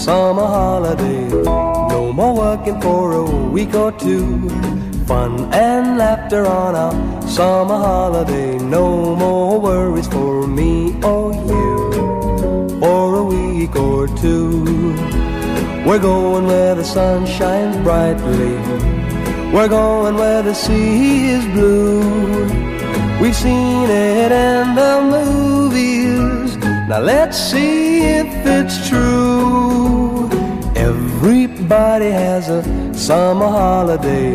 summer holiday. No more working for a week or two. Fun and laughter on a summer holiday. No more worries for me or you for a week or two. We're going where the sun shines brightly. We're going where the sea is blue. We've seen it. Now let's see if it's true. Everybody has a summer holiday,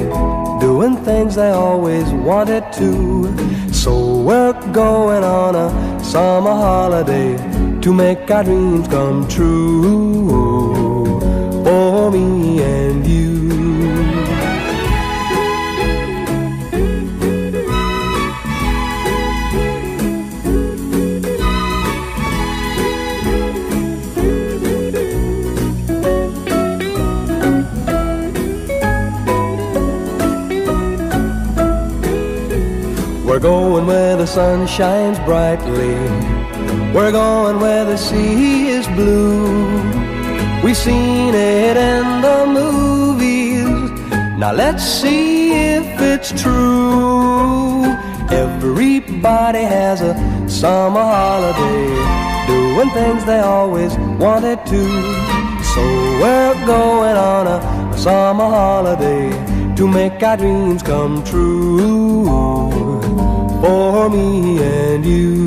doing things they always wanted to. So we're going on a summer holiday to make our dreams come true. We're going where the sun shines brightly. We're going where the sea is blue. We've seen it in the movies. Now let's see if it's true. Everybody has a summer holiday, doing things they always wanted to. So we're going on a, a summer holiday to make our dreams come true me and you.